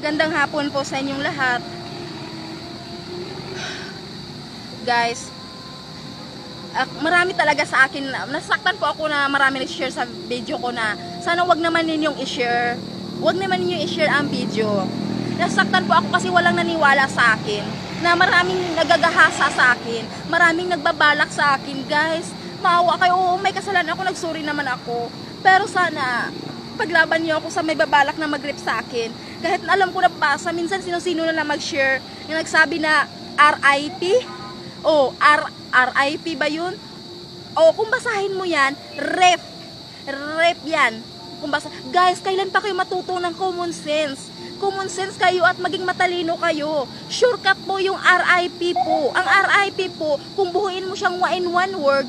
Magandang hapon po sa inyong lahat. Guys, ah, marami talaga sa akin, nasaktan po ako na marami nag-share sa video ko na sana wag naman ninyong i-share. Wag naman ninyong i-share ang video. Nasaktan po ako kasi walang naniwala sa akin na maraming nagagahasa sa akin, maraming nagbabalak sa akin, guys. Maawa kayo, oo, may kasalanan ako, nagsuri naman ako. Pero sana, paglaban niyo ako sa may babalak na mag-rip sa akin. Kahit na alam ko na basa, minsan sino-sino na lang mag-share yung nagsabi na RIP. O, R, RIP ba yun? O, kung basahin mo yan, ref. Ref yan. Kung basa, guys, kailan pa kayo matuto ng common sense? Common sense kayo at maging matalino kayo. Shortcut po yung RIP po. Ang RIP po, kung buhuin mo siyang in one word,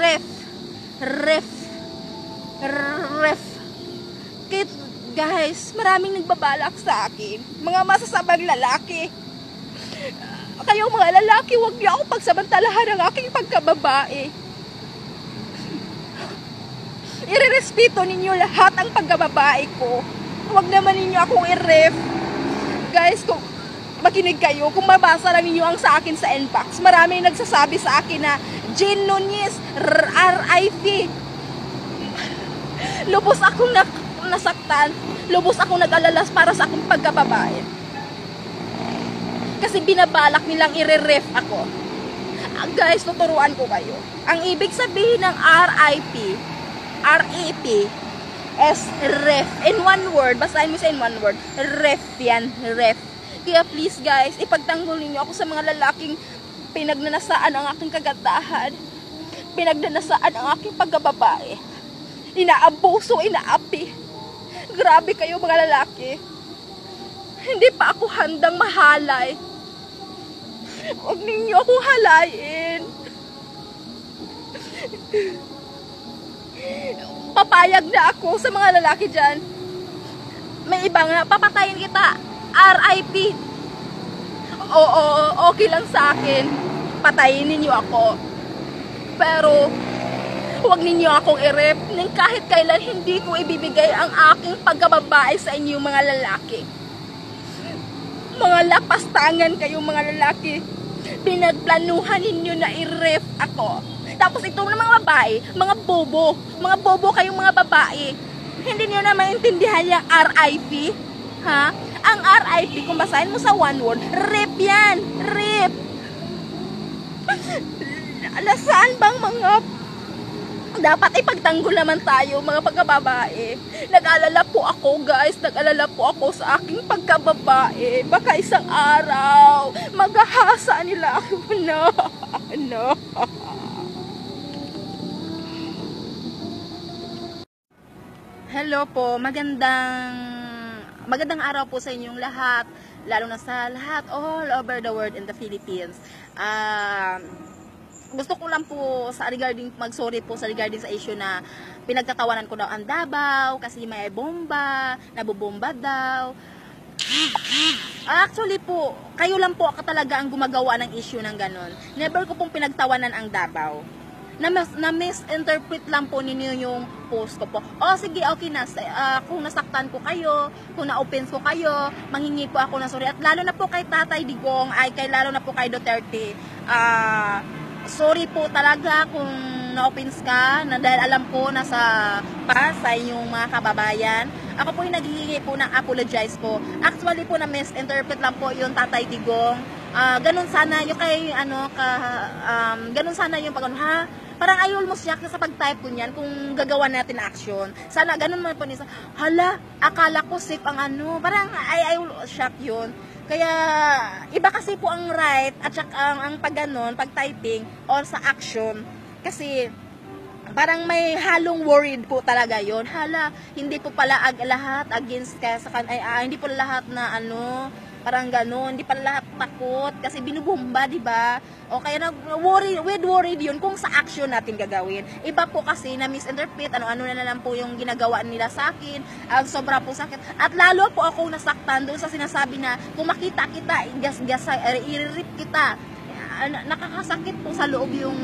ref. Ref. Ref. Kaya, guys, maraming nagbabalak sa akin. Mga masasabang lalaki. Kayo mga lalaki, huwag niyo ako pagsamantalahan ng aking pagkababae. Irerespeto ninyo lahat ang pagkababae ko. Huwag naman ninyo akong i-ref. Guys, kung makinig kayo, kung mabasa lang ninyo ang sa akin sa inbox, maraming nagsasabi sa akin na Jean Nunez, RIP. Lubos akong nak nasaktan. Lubos akong nag-alalas para sa akong pagkababae. Kasi binabalak nilang i-ref ako. Ah, Guys, tuturuan ko kayo. Ang ibig sabihin ng RIP, REP, is ref. In one word, basahin mo sa in one word, ref yan, ref. Kaya please guys, ipagtanggol ninyo ako sa mga lalaking pinagnanasaan ang aking kagandahan. Pinagnanasaan ang aking pagkababae. Inaabuso, inaapi. Grabe kayo mga lalaki. Hindi pa ako handang mahalay. Huwag ninyo akong halayin. Papayag na ako sa mga lalaki dyan. May iba nga, papatayin kita. RIP. Oo, okay lang sa akin. Patayin ninyo ako. Pero, huwag ninyo akong i-rep kahit kailan hindi ko ibibigay ang aking pagkababae sa inyo mga lalaki. Mga lapastangan kayong mga lalaki. Pinagplanuhan ninyo na i-ref ako. Tapos ito ng mga babae, mga bobo. Mga bobo kayong mga babae. Hindi niyo na maintindihan yung RIP. Ha? Ang RIP, kung basahin mo sa one word, rip yan. Rip. Nasaan bang mga dapat ipagtanggol naman tayo mga pagkababae. Nag-alala po ako guys, nag-alala po ako sa aking pagkababae. Baka isang araw, maghahasa nila ako na. No. Hello po, magandang magandang araw po sa inyong lahat, lalo na sa lahat all over the world in the Philippines. Um, gusto ko lang po sa regarding mag-sorry po sa regarding sa issue na pinagtatawanan ko daw ang Davao kasi may bomba, nabobomba daw. Actually po, kayo lang po talaga ang gumagawa ng issue ng ganon. Never ko pong pinagtawanan ang Davao. Na, na misinterpret lang po ninyo yung post ko po. O sige, okay na. Uh, kung nasaktan ko kayo, kung na-offense ko kayo, manghingi po ako ng sorry. At lalo na po kay Tatay Digong, ay kay lalo na po kay Duterte. Uh, sorry po talaga kung na-offense ka na dahil alam ko na sa pa sa inyong mga kababayan. Ako po yung naghihingi po ng apologize po. Actually po na misinterpret lang po yung Tatay Digong. Uh, ganun sana yung kay ano ka um, ganun sana yung pag ha parang ayol mo siya sa pag-type ko niyan kung gagawa natin action. Sana ganun man po niya. Hala, akala ko safe ang ano. Parang ay ay shock yun. Kaya, iba kasi po ang right at saka ang, ang pag ganon, pag typing or sa action. Kasi, parang may halong worried po talaga yon Hala, hindi po pala ag lahat against kaya sa kan ay, ah, hindi po lahat na ano, Parang ganun, hindi pala takot kasi binubomba, di ba? O kaya nag worry, with worried yun kung sa action natin gagawin. Iba po kasi na misinterpret, ano-ano na lang po yung ginagawa nila sa akin, ang sobra po sakit. At lalo po ako nasaktan doon sa sinasabi na kung makita kita, gas-gas, i-rip kita. Na- Nakakasakit po sa loob yung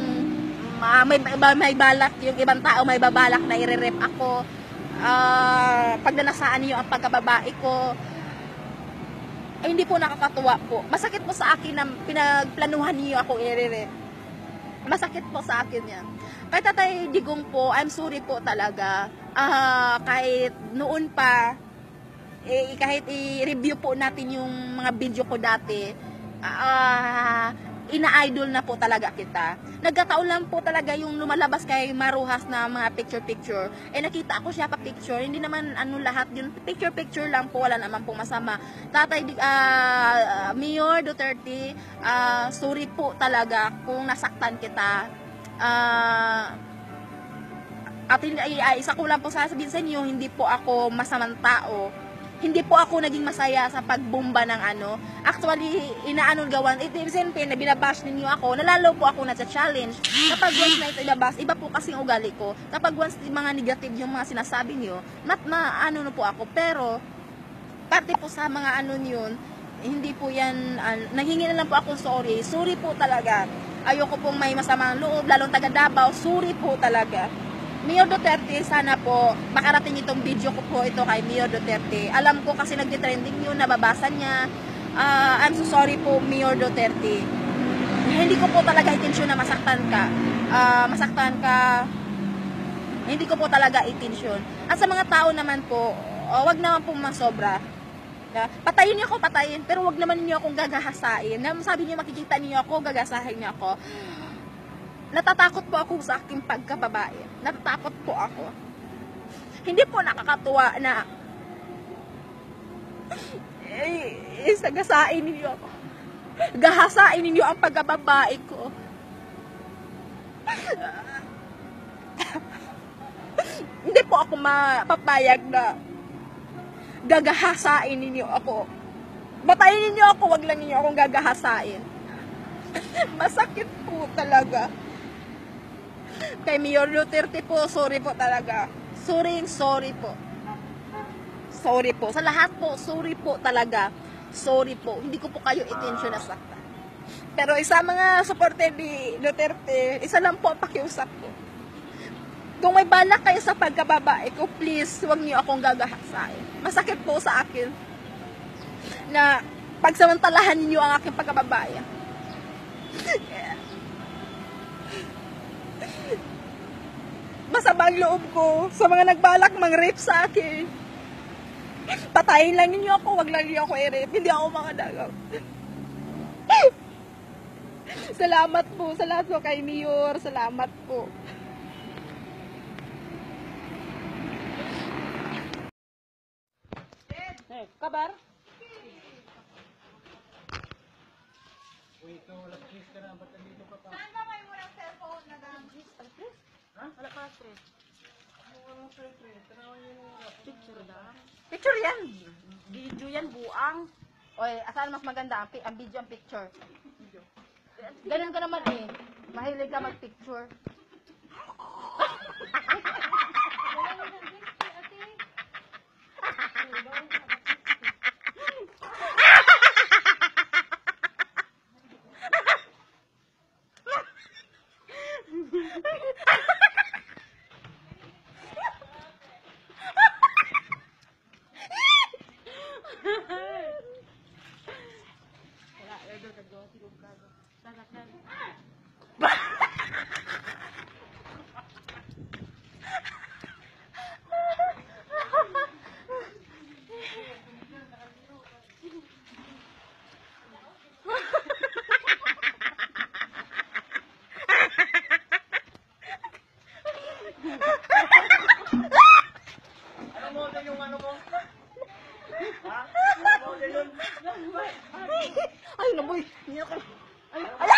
ah, may, may, balak yung ibang tao may babalak na i-rep ako ah pag nanasaan niyo ang pagkababae ko ay hindi po nakakatuwa po. Masakit po sa akin na pinagplanuhan niyo ako i-rep masakit po sa akin yan. Kay tatay digong po I'm sorry po talaga. Ah kahit noon pa eh, kahit i-review po natin yung mga video ko dati ah ina-idol na po talaga kita. Nagkataon lang po talaga yung lumalabas kay Maruhas na mga picture-picture. Eh nakita ko siya pa picture, hindi naman ano lahat yun. Picture-picture lang po, wala naman pong masama. Tatay, ah, Mayor Duterte, ah, sorry po talaga kung nasaktan kita. Ah, at hindi, ay, isa ko lang po sasabihin sa inyo, hindi po ako masamang tao. Hindi po ako naging masaya sa pagbomba ng ano. Actually, inaano gawan, it is siyempre na binabash ninyo ako, nalalo po ako na sa challenge. Kapag once na ito ilabas, iba po kasi ugali ko. Kapag once mga negative yung mga sinasabi niyo, mat na ano na po ako. Pero, parte po sa mga ano yun, hindi po yan, an- nanghingi na lang po ako sorry. Sorry po talaga. Ayoko pong may masamang loob, lalong taga Davao, sorry po talaga. Mayor Duterte, sana po makarating itong video ko po ito kay Mayor Duterte. Alam ko kasi nagtitrending yun, nababasa niya. Ah, I'm so sorry po, Mayor Duterte. Hindi ko po talaga intensyon na masaktan ka. Ah, masaktan ka. Hindi ko po talaga intensyon. At sa mga tao naman po, oh, wag naman pong masobra. Patayin niyo ako, patayin. Pero wag naman niyo akong gagahasain. Na sabi niyo makikita niyo ako, gagasahin niyo ako. Natatakot po ako sa aking pagkababae. Natatakot po ako. Hindi po nakakatuwa na eh, isagasain ninyo ako. Gahasain ninyo ang pagkababae ko. Hindi po ako mapapayag na gagahasain ninyo ako. Batayin ninyo ako, wag lang ninyo akong gagahasain. Masakit po talaga. Kay Mayor Duterte po, sorry po talaga. Sorry, sorry po. Sorry po. Sa lahat po, sorry po talaga. Sorry po. Hindi ko po kayo intention na sakta. Pero isa mga supporter ni Duterte, isa lang po ang pakiusap ko. Kung may balak kayo sa pagkababae ko, please, huwag niyo akong gagahasain. Masakit po sa akin na pagsamantalahan niyo ang aking pagkababae. Masabang loob ko sa mga nagbalak mang rape sa akin. Patayin lang ninyo ako, wag lang niyo ako i-rape. Hindi ako mga dagaw. Salamat po sa lahat po kay Mayor. Salamat po. Eh, kabar? Saan ba may murang cellphone na Ha? Wala ka, stress. Picture lang. Picture yan. Video yan, buang. Oy, asan mas maganda ang, video ang picture? Ganun ka naman eh. Mahilig ka mag-picture. Wala, ito ka gawa, sigong kago. Sasakyan. Ano model yung ano mo? Ha? Model yun? Ay, naboy. Hindi ako. Ay, ay,